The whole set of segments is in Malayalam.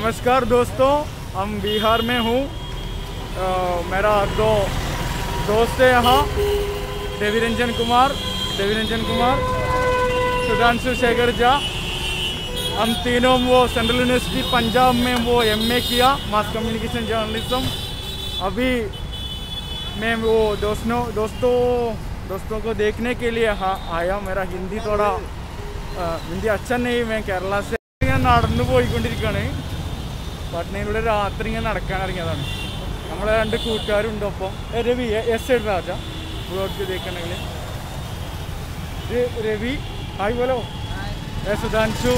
नमस्कार दोस्तों हम बिहार में हूँ अ, मेरा दो दोस्त है यहाँ देवी रंजन कुमार देवी रंजन कुमार सुधांशु शेखर झा हम तीनों वो सेंट्रल यूनिवर्सिटी पंजाब में वो एमए किया मास कम्युनिकेशन जर्नलिज्म अभी मैं वो दोस्तों दोस्तों दोस्तों को देखने के लिए हाँ आया मेरा हिंदी थोड़ा ആ, ഹിന്ദി അച്ഛൻ നെയ് मैं കേരള से ഇങ്ങനെ നടന്നു പോയിക്കൊണ്ടിരിക്കുകയാണ് പട്നയിലൂടെ രാത്രി ഇങ്ങനെ നടക്കാൻ ഇറങ്ങിയതാണ് നമ്മളെ രണ്ട് കൂട്ടുകാരുണ്ട് ഒപ്പം ഏ, Ravi S side Raja blog ദേക്കണെങ്കിൽ ये रवि हाय बोलो ये सुधांशु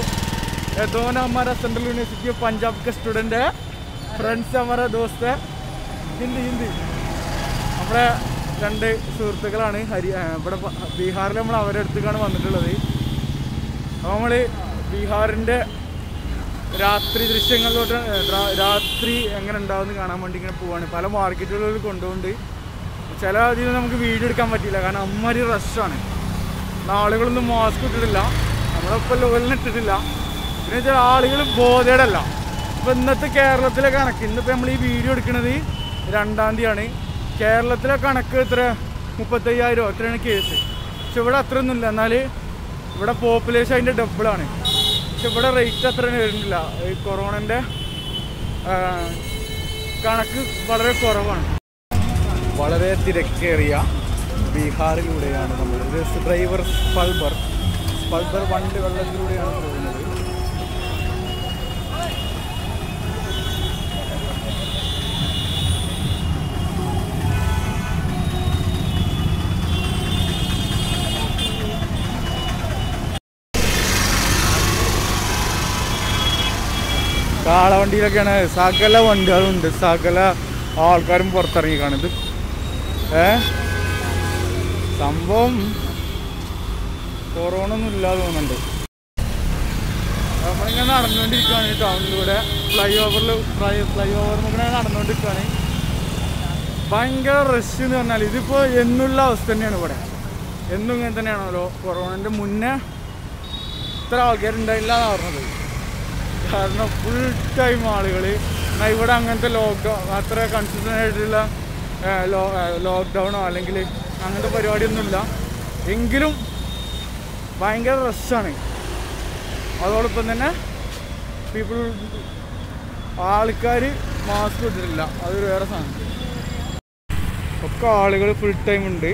ये दोनों हमारा सेंट्रल यूनिवर्सिटी ऑफ पंजाब के स्टूडेंट है फ्रेंड्स हमारा दोस्त है ഹിന്ദി ഹിന്ദി നമ്മുടെ രണ്ട് സുഹൃത്തുക്കളാണ് ഹരി ആ, ഇവിടെ പ- ബീഹാറിൽ നമ്മൾ അവരുടെ അടുത്തേക്കാണ് വന്നിട്ടുള്ളത് അപ്പോൾ നമ്മൾ ബീഹാറിൻ്റെ രാത്രി ദൃശ്യങ്ങളിലോട്ട് രാത്രി എങ്ങനെ ഉണ്ടാവുമെന്ന് കാണാൻ വേണ്ടി ഇങ്ങനെ പോവാണ്. പല മാർക്കറ്റുകളിൽ കൊണ്ടുകൊണ്ട് ചില അതിൽ നമുക്ക് വീഡിയോ എടുക്കാൻ പറ്റില്ല കാരണം അമ്മര് റഷാണ് ആളുകളൊന്നും മാസ്ക് ഇട്ടിട്ടില്ല. നമ്മളിപ്പോൾ ലോലിന് ഇട്ടിട്ടില്ല. പിന്നെ ചില ആളുകൾ ബോധേടല്ല. ഇപ്പം ഇന്നത്തെ കേരളത്തിലെ കണക്ക് ഇന്നിപ്പോൾ നമ്മൾ ഈ വീഡിയോ എടുക്കുന്നത് രണ്ടാം തീയതിയാണ്. കേരളത്തിലെ കണക്ക് ഇത്ര മുപ്പത്തയ്യായിരം എത്രയാണ് കേസ് പക്ഷെ ഇവിടെ അത്രയൊന്നുമില്ല. എന്നാൽ ഇവിടെ പോപ്പുലേഷൻ അതിന്റെ ഡബിളാണ് പക്ഷെ ഇവിടെ റേറ്റ് അത്ര വരുന്നില്ല. ഈ കൊറോണന്റെ കണക്ക് വളരെ കുറവാണ്. വളരെ തിരക്കേറിയ ബീഹാറിലൂടെയാണ് നമ്മൾ ഡ്രൈവർ സ്പൾബർ സ്പൾബർ വണ്ടി വെള്ളത്തിലൂടെയാണ് കാളവണ്ടിയിലൊക്കെയാണ്. സകല വണ്ടികളുണ്ട്. സകല ആൾക്കാരും പുറത്തിറങ്ങി ഇത് ഏ? സംഭവം കൊറോണ ഒന്നും ഇല്ലാതെ തോന്നുന്നുണ്ട്. നമ്മളിങ്ങനെ നടന്നുകൊണ്ടിരിക്കുകയാണ്. ഈ ടൗണിലൂടെ ഫ്ലൈ ഓവറിൽ ഫ്ലൈ ഫ്ലൈ ഓവർ ഇങ്ങനെ നടന്നുകൊണ്ടിരിക്കുകയാണ്. ഭയങ്കര റഷ് എന്ന് പറഞ്ഞാൽ ഇതിപ്പോൾ എന്നുള്ള അവസ്ഥ തന്നെയാണ് ഇവിടെ. എന്നും ഇങ്ങനെ തന്നെയാണല്ലോ. കൊറോണന്റെ മുന്നേ ഇത്ര ആൾക്കാരുണ്ടായില്ല എന്നാണ് പറഞ്ഞത്. കാരണം ഫുൾ ടൈം ആളുകൾ എന്നാൽ ഇവിടെ അങ്ങനത്തെ ലോക്ക്ഡൗൺ അത്ര കൺസിസ്റ്റന്റ് ആയിട്ടുള്ള ലോക്ക്ഡൗണോ അല്ലെങ്കിൽ അങ്ങനത്തെ പരിപാടിയൊന്നുമില്ല. എങ്കിലും ഭയങ്കര റഷാണ് അതോടൊപ്പം തന്നെ പീപ്പിൾ ആൾക്കാർ മാസ്ക് ഇട്ടിട്ടില്ല. അതൊരു വേറെ സാധനം. ഒക്കെ ആളുകൾ ഫുൾ ടൈം ഉണ്ട്.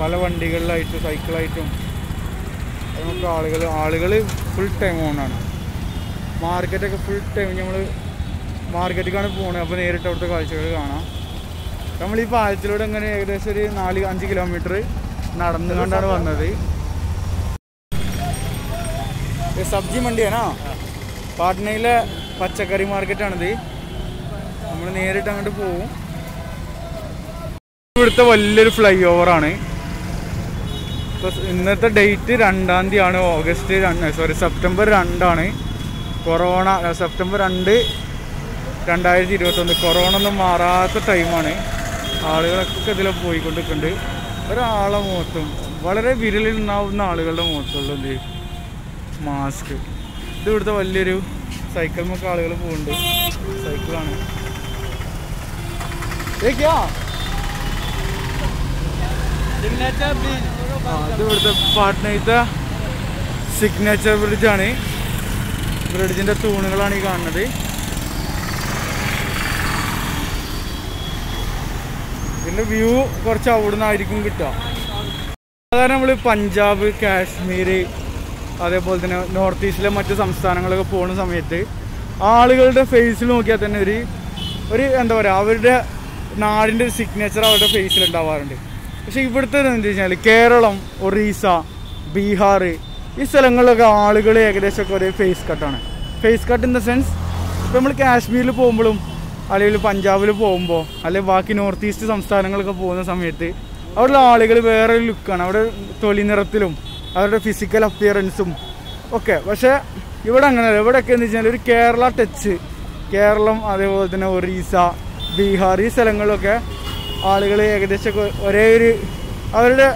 പല വണ്ടികളിലായിട്ടും സൈക്കിളായിട്ടും അതിനൊക്കെ ആളുകൾ ആളുകൾ ഫുൾ ടൈം ഓണാണ് മാർക്കറ്റൊക്കെ ഫുൾ ടൈം നമ്മൾ മാർക്കറ്റിലേക്കാണ് പോകുന്നത് അപ്പോൾ നേരിട്ട് അവിടുത്തെ കാഴ്ചകൾ കാണാം. നമ്മൾ ഈ പാലത്തിലൂടെ ഇങ്ങനെ ഏകദേശം ഒരു നാല് അഞ്ച് കിലോമീറ്റർ നടന്നുകൊണ്ടാണ് വന്നത്. ये സബ്ജി മണ്ടിയാണോ? പാട്നയിലെ പച്ചക്കറി മാർക്കറ്റാണിത് നമ്മൾ നേരിട്ട് അങ്ങോട്ട് പോവും. ഇവിടുത്തെ വലിയൊരു ഫ്ലൈ ഓവറാണ് ഇപ്പൊ ഇന്നത്തെ ഡേറ്റ് രണ്ടാം തീയതിയാണ് ഓഗസ്റ്റ് രണ്ട് സോറി സെപ്റ്റംബർ രണ്ടാണ്. കൊറോണ സെപ്റ്റംബർ രണ്ട് രണ്ടായിരത്തി ഇരുപത്തൊന്ന് കൊറോണ ഒന്നും മാറാത്ത ടൈമാണ്. ആളുകളൊക്കെ ഇതിൽ പോയിക്കൊണ്ടിരിക്കുന്നുണ്ട് ഒരാളെ മുഖത്തും വളരെ വിരലിൽ ഉണ്ടാവുന്ന ആളുകളുടെ മുഖത്തുള്ള എന്ത് മാസ്ക് ഇത് ഇവിടുത്തെ വലിയൊരു സൈക്കിൾ മൊക്കെ ആളുകൾ പോകുന്നുണ്ട് സൈക്കിളാണ് ഏക്കാ ഇത് ഇവിടുത്തെ പാട്നയിലത്തെ സിഗ്നേച്ചർ ബ്രിഡ്ജാണ് ബ്രിഡ്ജിന്റെ തൂണുകളാണ് ഈ കാണുന്നത്. ഇതിന്റെ വ്യൂ കുറച്ച് അവിടുന്ന് ആയിരിക്കും കിട്ടുക. സാധാരണ നമ്മൾ പഞ്ചാബ് കാശ്മീർ അതേപോലെ തന്നെ നോർത്ത് ഈസ്റ്റിലെ മറ്റു സംസ്ഥാനങ്ങളൊക്കെ പോകുന്ന സമയത്ത് ആളുകളുടെ ഫേസിൽ നോക്കിയാൽ തന്നെ ഒരു ഒരു എന്താ പറയുക അവരുടെ നാടിന്റെ ഒരു സിഗ്നേച്ചർ അവരുടെ ഫേസിൽ ഉണ്ടാവാറുണ്ട്. പക്ഷെ ഇവിടുത്തെ എന്താ വെച്ചാൽ കേരളം ഒറീസ ബീഹാർ ഈ സ്ഥലങ്ങളിലൊക്കെ ആളുകൾ ഏകദേശമൊക്കെ ഒരേ face കട്ടാണ് face cut in the sense ഇപ്പം നമ്മൾ കാശ്മീരിൽ പോകുമ്പോഴും അല്ലെങ്കിൽ പഞ്ചാബിൽ പോകുമ്പോൾ അല്ലെങ്കിൽ ബാക്കി നോർത്ത് ഈസ്റ്റ് സംസ്ഥാനങ്ങളൊക്കെ പോകുന്ന സമയത്ത് അവിടെയുള്ള ആളുകൾ വേറെ ഒരു ലുക്കാണ് അവിടെ തൊലി നിറത്തിലും അവരുടെ ഫിസിക്കൽ അപ്പിയറൻസും ഒക്കെ. പക്ഷേ ഇവിടെ അങ്ങനെയല്ല ഇവിടെയൊക്കെ എന്ന് വെച്ചാൽ ഒരു കേരള ടച്ച് കേരളം അതേപോലെ തന്നെ ഒറീസ ബീഹാർ ഈ സ്ഥലങ്ങളിലൊക്കെ ആളുകൾ ഏകദേശം ഒരേ ഒരു അവരുടെ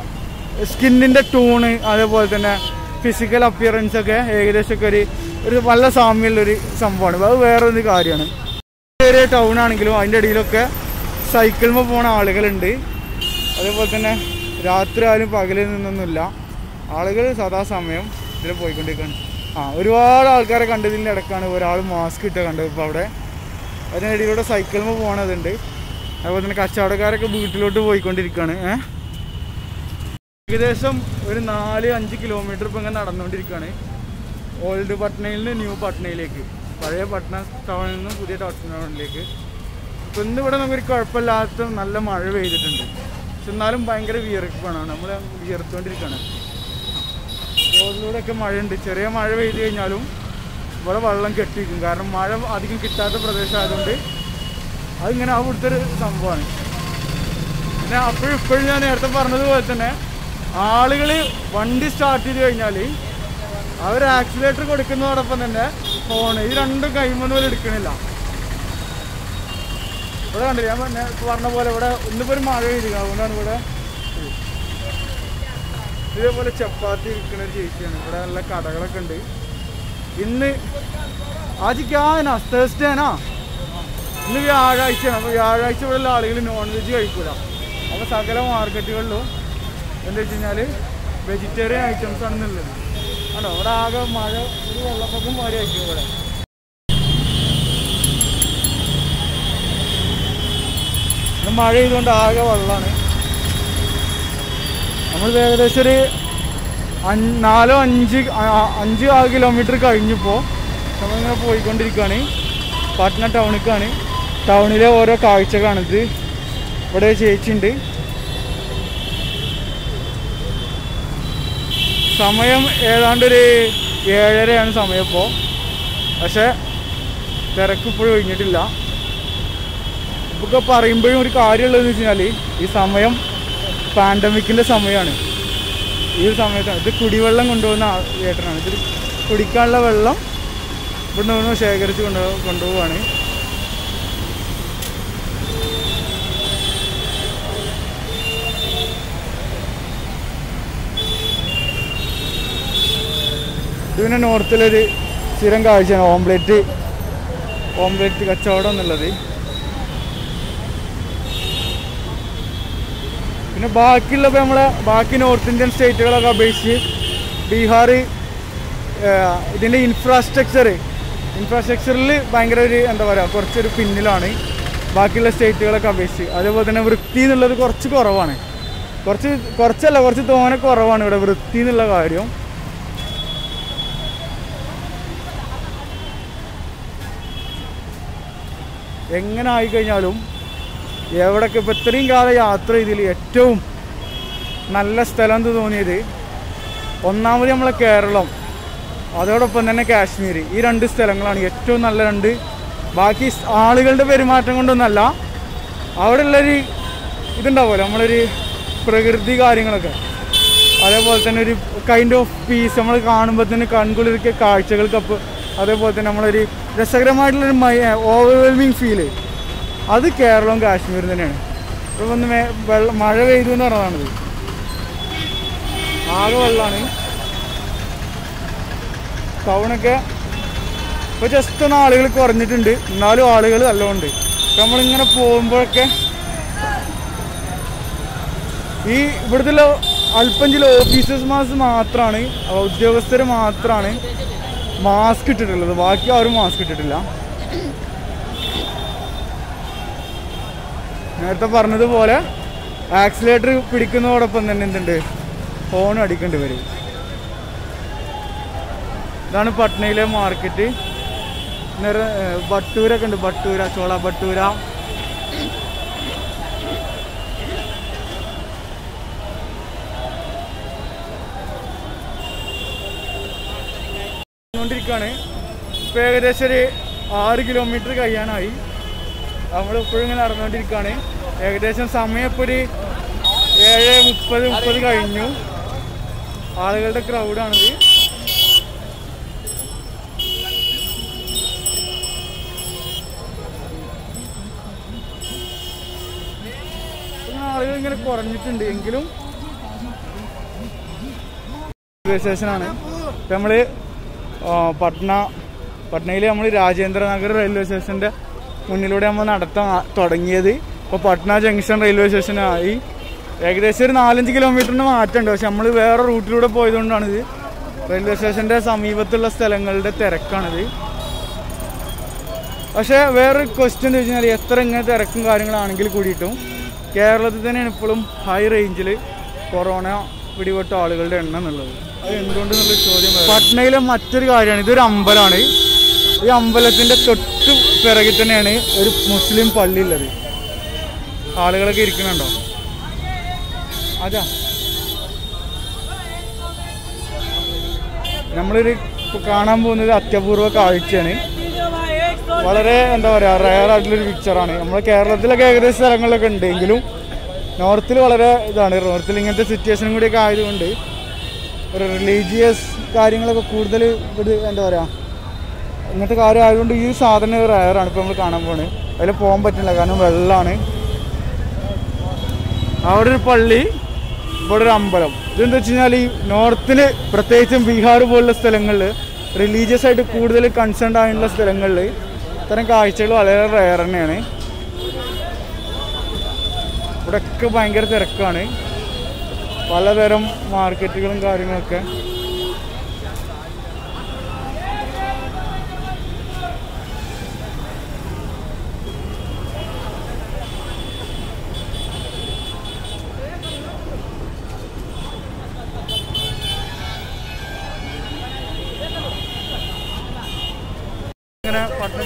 സ്കിന്നിന്റെ ടൂണ് അതേപോലെ തന്നെ ഫിസിക്കൽ അപ്പിയറൻസ് ഒക്കെ ഏകദേശമൊക്കെ ഒരു ഒരു നല്ല സാമ്യമുള്ളൊരു സംഭവമാണ്. അത് വേറെ ഒരു കാര്യമാണ്. ചെറിയ ടൗൺ ആണെങ്കിലും അതിന്റെ ഇടയിലൊക്കെ സൈക്കിളിൽ പോണ ആളുകളുണ്ട്. അതേപോലെ തന്നെ രാത്രി ആയാലും പകലിൽ നിന്നൊന്നുമില്ല. ആളുകൾ സദാസമയം ഇതിൽ പോയിക്കൊണ്ടിരിക്കുകയാണ് ആ ഒരുപാട് ആൾക്കാരെ കണ്ടതിന്റെ ഇടക്കാണ് ഒരാൾ മാസ്ക് ഇട്ട് കണ്ടത് ഇപ്പോൾ അവിടെ. അതിനിടയിലൂടെ സൈക്കിളിൽ പോകണതുണ്ട് അതുപോലെ തന്നെ കച്ചവടക്കാരൊക്കെ വീട്ടിലോട്ട് പോയിക്കൊണ്ടിരിക്കുകയാണ് ഏകദേശം ഒരു നാല് അഞ്ച് കിലോമീറ്റർ ഇപ്പം ഇങ്ങനെ നടന്നുകൊണ്ടിരിക്കുകയാണ് ഓൾഡ് പട്നയിൽ നിന്ന് ന്യൂ പട്നയിലേക്ക് പഴയ പട്ന ടൗണിൽ നിന്നും പുതിയ ടൗണിലേക്ക് ഇപ്പം ഇന്ന് ഇവിടെ നമുക്കൊരു കുഴപ്പമില്ലാത്ത നല്ല മഴ പെയ്തിട്ടുണ്ട്. പക്ഷെ എന്നാലും ഭയങ്കര വിയർപ്പാണ്. നമ്മൾ വിയർത്തുകൊണ്ടിരിക്കുകയാണ് റോഡിലൂടെയൊക്കെ മഴയുണ്ട്. ചെറിയ മഴ പെയ്ത് കഴിഞ്ഞാലും ഇവിടെ വെള്ളം കെട്ടിയിരിക്കും. കാരണം മഴ അധികം കിട്ടാത്ത പ്രദേശമായതുകൊണ്ട് അതിങ്ങനെ അവിടുത്തെ ഒരു സംഭവമാണ്. പിന്നെ അപ്പോഴും ഇപ്പോഴും ഞാൻ നേരത്തെ പറഞ്ഞതുപോലെ തന്നെ ആളുകൾ വണ്ടി സ്റ്റാർട്ട് ചെയ്ത് കഴിഞ്ഞാൽ അവർ ആക്സിലേറ്റർ കൊടുക്കുന്നതോടൊപ്പം തന്നെ ഫോൺ ഈ രണ്ടും കൈമൊന്നും എടുക്കണില്ല. ഇവിടെ കണ്ടില്ല ഞാൻ പറഞ്ഞ പോലെ ഇവിടെ ഒന്നിപ്പോൾ ഒരു മഴ ഇരിക്കുക അതുകൊണ്ടാണ് ഇവിടെ ഇതേപോലെ ചപ്പാത്തി വിൽക്കുന്ന ഒരു ചേച്ചിയാണ്. ഇവിടെ നല്ല കടകളൊക്കെ ഉണ്ട്. ഇന്ന് ആജിക്കാനാ തേഴ്സ്ഡേ ആണോ ഇന്ന് വ്യാഴാഴ്ചയാണ് അപ്പോൾ വ്യാഴാഴ്ച ഇവിടെയുള്ള ആളുകൾ നോൺ വെജ് കഴിക്കൂല. അപ്പോൾ സകല മാർക്കറ്റുകളിലും എന്താ വെച്ച് കഴിഞ്ഞാൽ വെജിറ്റേറിയൻ ഐറ്റംസ് ആണ് ഉള്ളത് ആണോ ഇവിടെ ആകെ മഴ ഒരു വെള്ളപ്പൊക്കം മാറി ആയിരിക്കും ഇവിടെ. മഴ ചെയ്തുകൊണ്ട് ആകെ വെള്ളമാണ് നമ്മൾ ഏകദേശം ഒരു നാലോ അഞ്ച് അഞ്ച് കിലോമീറ്റർ കഴിഞ്ഞപ്പോൾ നമ്മളിങ്ങനെ പോയിക്കൊണ്ടിരിക്കുകയാണ് പാട്ന ടൗണിലേക്കാണ് ടൗണിലെ ഓരോ കാഴ്ചകളാണിത്. ഇവിടെ ചേച്ചിയുണ്ട് സമയം ഏതാണ്ട് ഒരു ഏഴരയാണ് സമയം ഇപ്പോൾ പക്ഷേ തിരക്ക് ഇപ്പോഴും ഒഴിഞ്ഞിട്ടില്ല. ഇപ്പൊക്കെ പറയുമ്പോഴും ഒരു കാര്യമുള്ളതെന്ന് വെച്ച് കഴിഞ്ഞാൽ ഈ സമയം പാൻഡമിക്കിന്റെ സമയമാണ് ഈ ഒരു സമയത്താണ് ഇത് കുടിവെള്ളം കൊണ്ടുപോകുന്ന ചേട്ടനാണ് ഇത് കുടിക്കാനുള്ള വെള്ളം ഇവിടെ നിന്ന് ശേഖരിച്ച് കൊണ്ടു കൊണ്ടുപോവാണ്. ഇത് പിന്നെ നോർത്തിലൊരു സ്ഥിരം കാഴ്ചയാണ് ഓംപ്ലേറ്റ് ഓംപ്ലേറ്റ് കച്ചവടം എന്നുള്ളത്. പിന്നെ ബാക്കിയുള്ള ഇപ്പോൾ നമ്മളെ ബാക്കി നോർത്ത് ഇന്ത്യൻ സ്റ്റേറ്റുകളൊക്കെ അപേക്ഷിച്ച് ബീഹാർ ഇതിന്റെ ഇൻഫ്രാസ്ട്രക്ചർ ഇൻഫ്രാസ്ട്രക്ചറിൽ ഭയങ്കര ഒരു എന്താ പറയുക കുറച്ചൊരു പിന്നിലാണ് ബാക്കിയുള്ള സ്റ്റേറ്റുകളൊക്കെ അപേക്ഷിച്ച്. അതേപോലെ തന്നെ വൃത്തി എന്നുള്ളത് കുറച്ച് കുറവാണ്. കുറച്ച് കുറച്ചല്ല കുറച്ച് തോനെ കുറവാണ് ഇവിടെ വൃത്തി എന്നുള്ള കാര്യം. എങ്ങനെ ആയിക്കഴിഞ്ഞാലും എവിടൊക്കെ ഇപ്പോൾ ഇത്രയും കാലം യാത്ര ചെയ്തതിൽ ഏറ്റവും നല്ല സ്ഥലം എന്ന് തോന്നിയത് ഒന്നാമത് നമ്മളെ കേരളം അതോടൊപ്പം തന്നെ കാശ്മീർ ഈ രണ്ട് സ്ഥലങ്ങളാണ് ഏറ്റവും നല്ല രണ്ട്. ബാക്കി ആളുകളുടെ പെരുമാറ്റം കൊണ്ടൊന്നല്ല അവിടെ ഉള്ളൊരു ഇതുണ്ടാവുമല്ലോ നമ്മളൊരു പ്രകൃതി കാര്യങ്ങളൊക്കെ. അതേപോലെ തന്നെ ഒരു കൈൻഡ് ഓഫ് പീസ് നമ്മൾ കാണുമ്പോൾ തന്നെ കൺകുളിരിക്കുന്ന കാഴ്ചകൾക്കപ്പ് അതേപോലെ തന്നെ നമ്മളൊരു രസകരമായിട്ടുള്ളൊരു മൈ ഓവർവെൽമിങ് ഫീൽ അത് കേരളവും കാശ്മീരും തന്നെയാണ്. ഇപ്പോൾ വന്ന് വെള്ള മഴ പെയ്തു എന്ന് പറഞ്ഞതാണിത്. ആകെ വെള്ളമാണ്. ടൗണൊക്കെ ഇപ്പോൾ ജസ്റ്റ് ഒന്ന് ആളുകൾ കുറഞ്ഞിട്ടുണ്ട്. എന്നാലും ആളുകൾ നല്ലോണ്ട്. നമ്മളിങ്ങനെ പോകുമ്പോഴൊക്കെ ഈ ഇവിടുത്തെ ലോ- അല്പം ചില ഓഫീസേഴ്സ് മാസ് മാത്രമാണ് ഉദ്യോഗസ്ഥർ മാത്രമാണ് മാസ്ക് ഇട്ടിട്ടുള്ളത്. ബാക്കി ആരും മാസ്ക് ഇട്ടിട്ടില്ല. നേരത്തെ പറഞ്ഞതുപോലെ ആക്സിലേറ്റർ പിടിക്കുന്നതോടൊപ്പം തന്നെ എന്തുണ്ട്? ഫോൺ അടിക്കേണ്ടി വരും ഇതാണ് പട്നയിലെ മാർക്കറ്റ് ബട്ടൂരൊക്കെ ഉണ്ട്. ബട്ടൂര ചോള ബട്ടൂര. ാണ് ഇപ്പം ഏകദേശം ഒരു ആറ് കിലോമീറ്റർ കഴിയാനായി. നമ്മൾ ഇപ്പോഴും ഇങ്ങനെ നടന്നുകൊണ്ടിരിക്കുകയാണ്. ഏകദേശം സമയം ഇപ്പോൾ ഒരു ഏഴ് മുപ്പത് മുപ്പത് കഴിഞ്ഞു. ആളുകളുടെ ക്രൗഡാണിത് ആളുകൾ ഇങ്ങനെ കുറഞ്ഞിട്ടുണ്ട്. എങ്കിലും ാണ് നമ്മൾ പട്ന പട്നയിൽ നമ്മൾ രാജേന്ദ്രനഗർ റെയിൽവേ സ്റ്റേഷന്റെ മുന്നിലൂടെ നമ്മൾ നടത്താൻ തുടങ്ങിയത്. ഇപ്പോൾ പട്ന ജംഗ്ഷൻ റെയിൽവേ സ്റ്റേഷനായി ഏകദേശം ഒരു നാലഞ്ച് കിലോമീറ്ററിന് മാറ്റമുണ്ട് പക്ഷെ നമ്മൾ വേറെ റൂട്ടിലൂടെ പോയതുകൊണ്ടാണിത് റെയിൽവേ സ്റ്റേഷന്റെ സമീപത്തുള്ള സ്ഥലങ്ങളുടെ തിരക്കാണിത്. പക്ഷേ വേറൊരു ക്വസ്റ്റ്യൻ എന്ന് കഴിഞ്ഞാൽ എത്ര ഇങ്ങനെ തിരക്കും കാര്യങ്ങളാണെങ്കിൽ കൂടിയിട്ടും കേരളത്തിൽ തന്നെയാണ് ഇപ്പോഴും ഹൈ റേഞ്ചിൽ കൊറോണ പിടിപെട്ട ആളുകളുടെ എണ്ണം എന്നുള്ളത്. പട്നയിലെ മറ്റൊരു കാര്യമാണ്. ഇതൊരു അമ്പലമാണ്. ഈ അമ്പലത്തിന്റെ തൊട്ട് പിറകിൽ തന്നെയാണ് ഒരു മുസ്ലിം പള്ളി ഉള്ളത്. ആളുകളൊക്കെ ഇരിക്കുന്നുണ്ടോ? അതാ. നമ്മളൊരു കാണാൻ പോകുന്നത് അത്യപൂർവ കാഴ്ചയാണ്. വളരെ എന്താ പറയാ റയർ ആയിട്ടുള്ളൊരു പിക്ചറാണ് നമ്മുടെ കേരളത്തിലൊക്കെ ഏകദേശം സ്ഥലങ്ങളിലൊക്കെ ഉണ്ട്. എങ്കിലും നോർത്തിൽ വളരെ ഇതാണ്. നോർത്തിൽ ഇങ്ങനത്തെ സിറ്റുവേഷനും കൂടിയൊക്കെ ആയതുകൊണ്ട് ഒരു റിലീജിയസ് കാര്യങ്ങളൊക്കെ കൂടുതൽ ഇത് എന്താ പറയുക ഇങ്ങനത്തെ കാര്യം ആയതുകൊണ്ട് ഈ സാധനം റയറാണ് ഇപ്പോൾ നമ്മൾ കാണാൻ പോണത് അതിൽ പോകാൻ പറ്റില്ല കാരണം വെള്ളമാണ് അവിടെ ഒരു പള്ളി ഇവിടെ ഒരു അമ്പലം. ഇതെന്താ വെച്ച് കഴിഞ്ഞാൽ ഈ നോർത്തിൽ പ്രത്യേകിച്ചും ബീഹാർ പോലുള്ള സ്ഥലങ്ങളിൽ റിലീജിയസ് ആയിട്ട് കൂടുതൽ കൺസേൺ ആയിട്ടുള്ള സ്ഥലങ്ങളിൽ ഇത്തരം കാഴ്ചകൾ വളരെ റയർ തന്നെയാണ്. ഇവിടെയൊക്കെ ഭയങ്കര തിരക്കാണ്. പലതരം മാർക്കറ്റുകളും കാര്യങ്ങളൊക്കെ.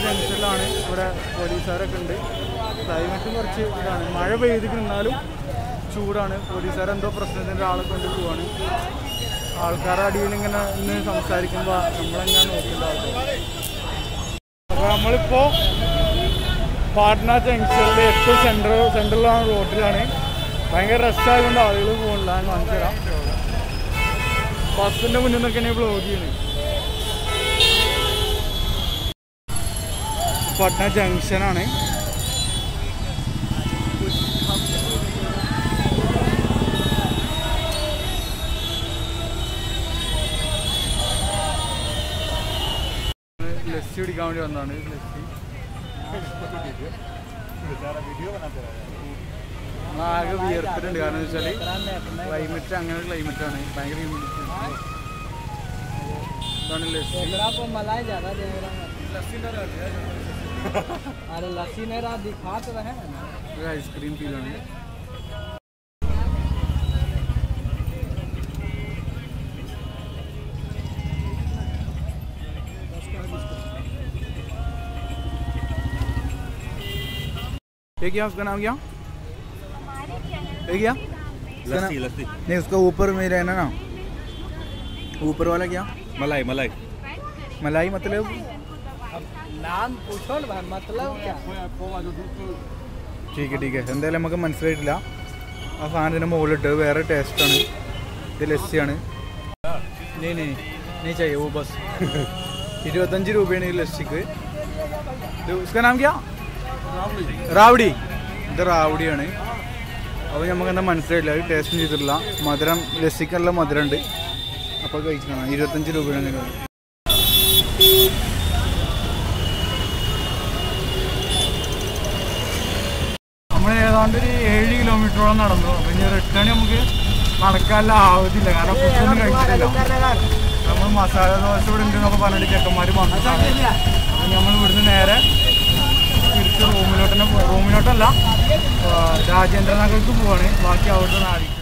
ജംഗ്ഷനിലാണ് ഇവിടെ പോലീസുകാരൊക്കെ ഉണ്ട്. ക്ലൈമറ്റ് കുറച്ച് ഇതാണ്. മഴ പെയ്തിരുന്നാലും ചൂടാണ് പോലീസുകാർ എന്തോ പ്രശ്നത്തിന്റെ ആളെ കൊണ്ട് പോവാണ്. ആൾക്കാരുടെ അടിയിൽ ഇങ്ങനെ ഇന്ന് സംസാരിക്കുമ്പോൾ നമ്മളെങ്ങനെ നോക്കേണ്ട ആൾക്കാർ അപ്പോൾ നമ്മളിപ്പോൾ പാട്ന ജംഗ്ഷനിലെ ഏറ്റവും സെൻട്രൽ സെന്ററിലാണ് റോഡിലാണ് ഭയങ്കര റഷായതുകൊണ്ട് ആളുകൾ പോകണില്ല എന്ന് കാണിച്ചു തരാം. ബസ്സിന്റെ മുന്നിൽ നിന്നൊക്കെ ബ്ലോഗ് ചെയ്യുന്നത് പട്ന ജംഗ്ഷനാണ്. ലസ്സി കുടിക്കാൻ വേണ്ടി വന്നതാണ് ലസ്സി നമ്മൾ ആകെ വിയർത്തിട്ടുണ്ട് കാരണം എന്ന് വെച്ചാൽ ക്ലൈമറ്റ് അങ്ങനെ ക്ലൈമറ്റ് ആണ് ഭയങ്കര ഹ്യൂമിഡിറ്റി ഇതാണ് ലസ്സി को मलाई ज्यादा दे रहा है अरे लस्सी नहीं रहा दिखा तो रहे हैं ना ഒരു ये क्या उसका नाम क्या ये क्या उसका नाम- लस्सी लस्सी नहीं उसका ऊपर में रहना ना ऊपर वाला क्या मलाई मलाई मलाई मतलब नाम पूछो ना भाई मतलब क्या ठीक है ठीक है എന്തായാലും നമുക്ക് മനസ്സിലായിട്ടില്ല ആ സാധനത്തിന് മുകളിലിട്ട് വേറെ ടേസ്റ്റാണ് ഇത് ലസ്സിയാണ് നീ നീ നീ ചെയ്യ ഓ ബസ് ഇരുപത്തഞ്ച് രൂപയാണ് ഈ ലസ്സിക്ക് ഇത് ഉസ്കാ നാം ക്യാ റാവടി. ഇത് റാവടിയാണ്. അപ്പോൾ നമുക്ക് എന്താ മനസ്സിലായില്ല. അത് ടേസ്റ്റ് ചെയ്തിട്ടില്ല. മധുരം രസിക്കാനുള്ള മധുരം ഉണ്ട് അപ്പോൾ കഴിക്കണം. ഇരുപത്തഞ്ച് രൂപയാണ് നിങ്ങൾ നമ്മൾ ഏതാണ്ട് ഒരു ഏഴ് കിലോമീറ്ററോളം നടന്നു. അപ്പം ഇനി റിട്ടേൺ നമുക്ക് നടക്കാനുള്ള ആവതില്ല. കാരണം ഫുഡൊന്നും കഴിച്ചിട്ടില്ല. നമ്മൾ മസാല ദോശ ഇവിടെ ഉണ്ട് എന്നൊക്കെ പറഞ്ഞിട്ട് ചെക്കന്മാർ വന്നിട്ടാണ്. അപ്പം നമ്മൾ ഇവിടുന്ന് നേരെ തിരിച്ച് റൂമിലോട്ട് തന്നെ റൂമിലോട്ടല്ല രാജേന്ദ്രനഗർക്ക് പോവാണ്. ബാക്കി അവിടുത്തെ നാടിക്ക്.